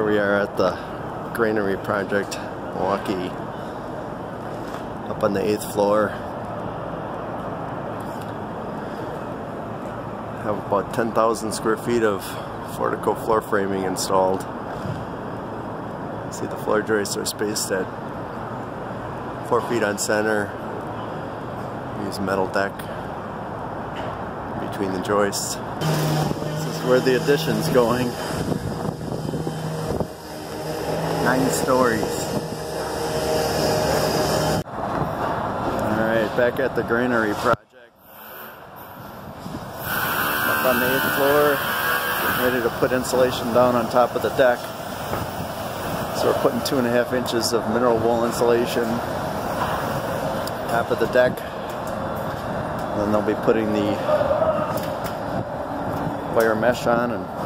Here we are at the Grainery Project, Milwaukee, up on the eighth floor. Have about 10,000 square feet of Forteco floor framing installed. See the floor joists are spaced at 4 feet on center. Use metal deck between the joists. This is where the addition's going. Nine stories. Alright, back at the Grainery project. Up on the eighth floor, ready to put insulation down on top of the deck. So we're putting two and a half inches of mineral wool insulation top of the deck. And then they'll be putting the wire mesh on and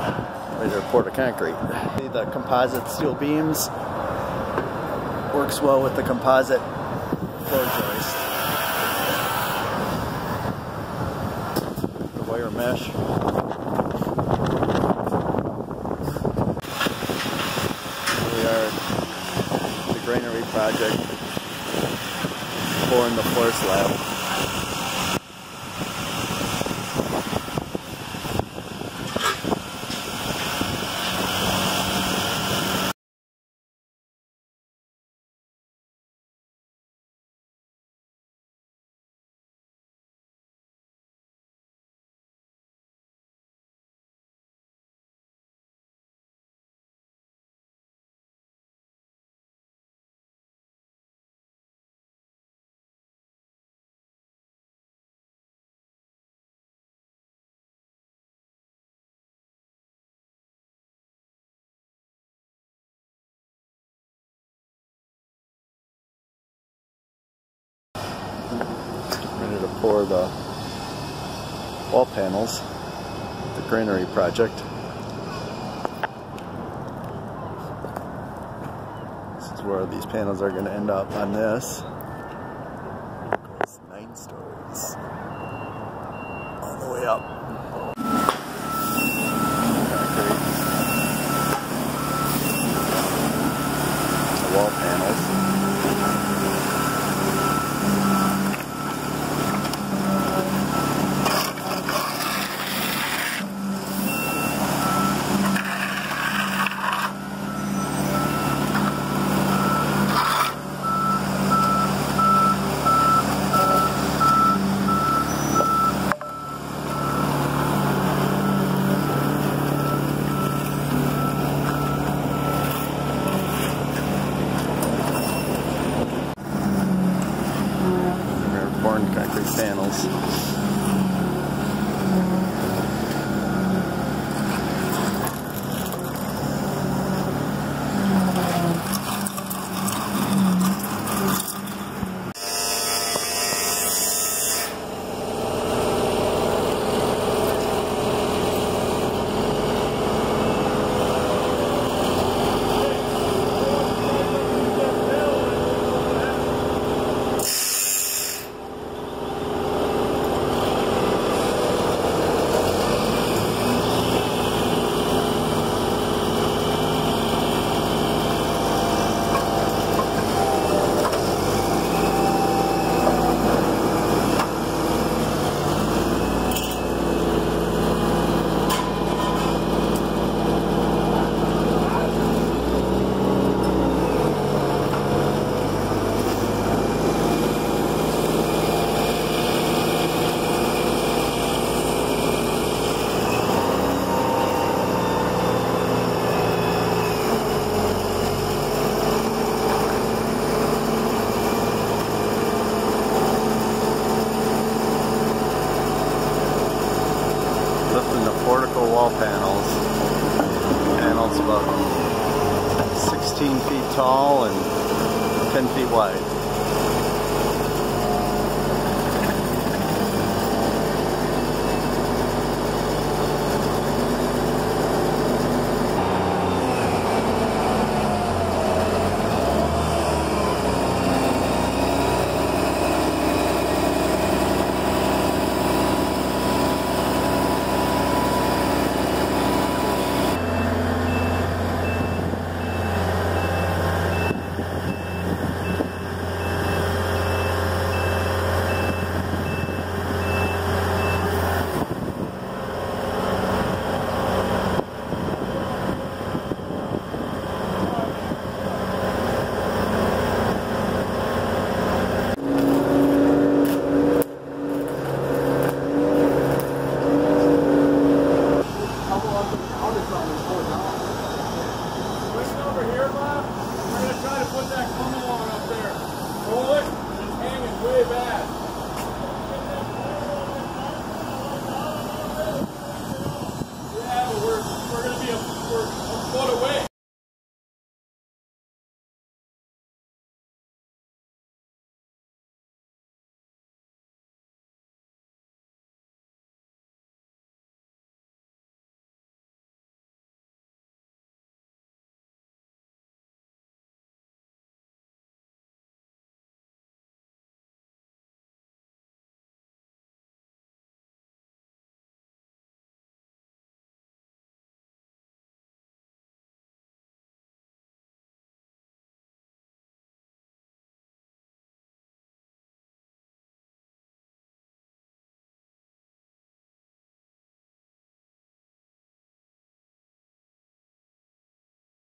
ready to pour the concrete. The composite steel beams works well with the composite floor joist. The wire mesh. Here we are the Grainery project pouring the floor slab. Ready to pour the wall panels, the Grainery project. This is where these panels are going to end up on this. It's nine stories. All the way up. Wall panels. Lifting the Forteco wall panels. Panels about 16 feet tall and 10 feet wide. All this is going on. Swing over here, Bob. We're going to try to put that funnel on up there. Pull it. It's hanging way back.